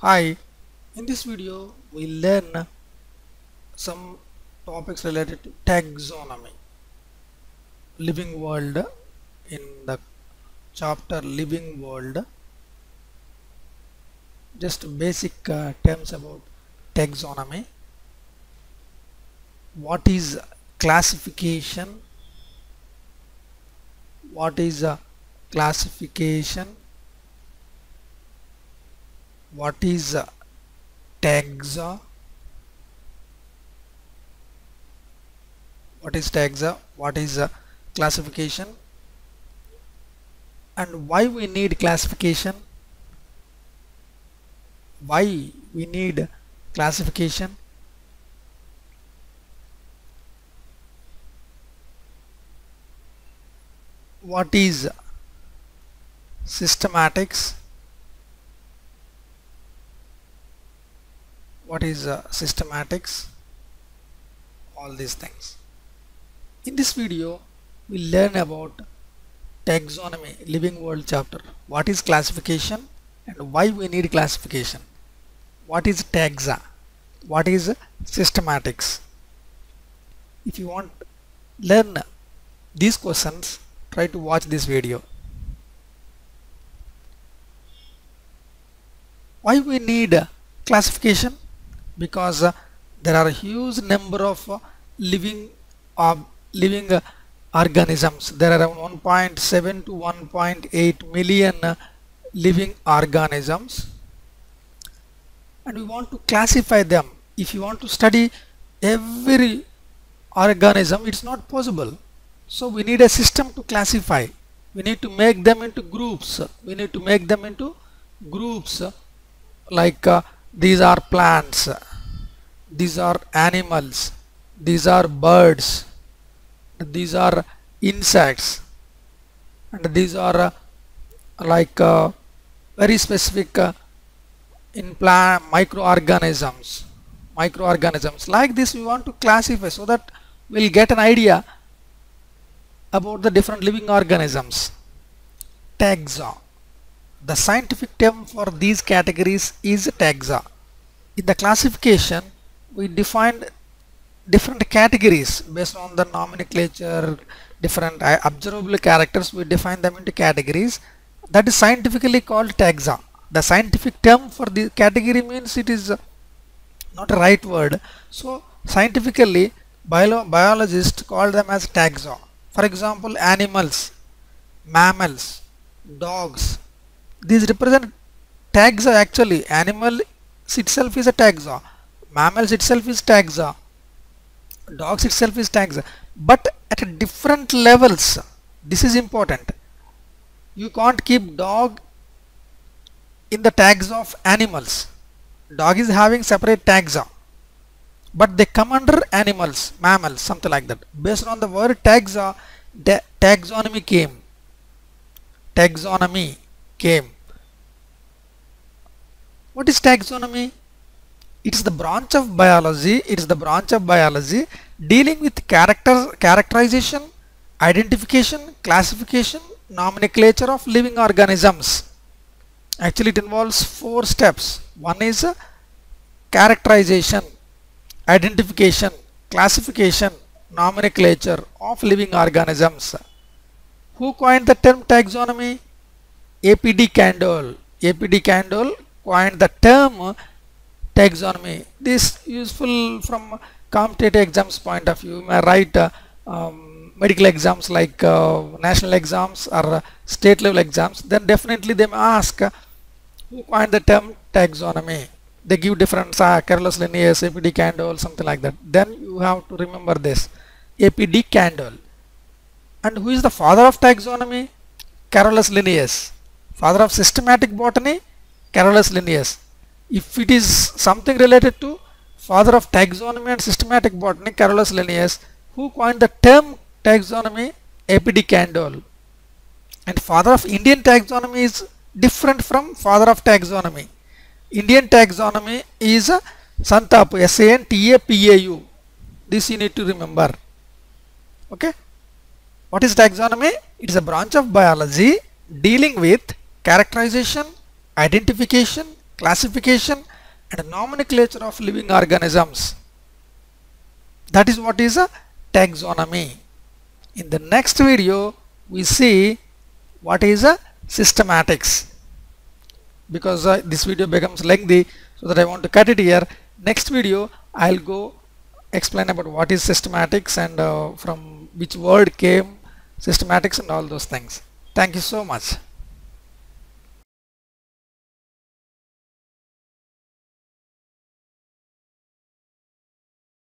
Hi, in this video we learn some topics related to taxonomy, living world in the chapter living world, just basic uh, terms about taxonomy, what is classification, what is a classification what is uh, taxa? What is taxa? What is uh, classification? And why we need classification? Why we need classification? What is systematics what is uh, systematics? All these things. In this video we learn about taxonomy living world chapter. What is classification and why we need classification? What is taxa? What is systematics? If you want learn these questions try to watch this video. Why we need classification because uh, there are a huge number of uh, living uh, living organisms. There are 1.7 to 1.8 million living organisms. And we want to classify them. If you want to study every organism it's not possible. So we need a system to classify. We need to make them into groups. We need to make them into groups. Like uh, these are plants these are animals. These are birds. These are insects. And these are uh, like uh, very specific uh, in plant microorganisms. Microorganisms. Like this we want to classify so that we'll get an idea about the different living organisms. Taxa. The scientific term for these categories is taxa. In the classification we defined different categories based on the nomenclature different uh, observable characters we define them into categories. That is scientifically called taxa the scientific term for the category means it is not a right word. So scientifically bio biologists call them as taxa for example animals mammals dogs these represent taxa actually animal itself is a taxa mammals itself is taxa ah. dogs itself is taxa but at different levels this is important. You can't keep dog in the taxa of animals. Dog is having separate taxa ah. but they come under animals mammals something like that. Based on the word taxa ah, taxonomy came. Taxonomy came. What is taxonomy it is the branch of biology it is the branch of biology dealing with character characterization identification classification nomenclature of living organisms. Actually it involves four steps. One is characterization identification classification nomenclature of living organisms. Who coined the term taxonomy? APD Candolle APD Candolle coined the term taxonomy this useful from competitive exams point of view. You may write uh, um, medical exams like uh, national exams or uh, state level exams. Then definitely they may ask who coined the term taxonomy they give different uh, Carolus Linnaeus, APD Candolle, something like that. Then you have to remember this. APD Candolle. and who is the father of taxonomy Carolus Linnaeus father of systematic botany Carolus Linnaeus if it is something related to father of taxonomy and systematic botany Carolus Linnaeus who coined the term taxonomy APD Candolle and father of Indian taxonomy is different from father of taxonomy. Indian taxonomy is Santapau S-A-N-T-A-P-A-U this you need to remember. Okay? What is taxonomy? It is a branch of biology dealing with characterization identification classification and nomenclature of living organisms. That is what is a taxonomy. In the next video, we see what is a systematics. Because uh, this video becomes lengthy, so that I want to cut it here. Next video, I'll go explain about what is systematics and uh, from which word came systematics and all those things. Thank you so much.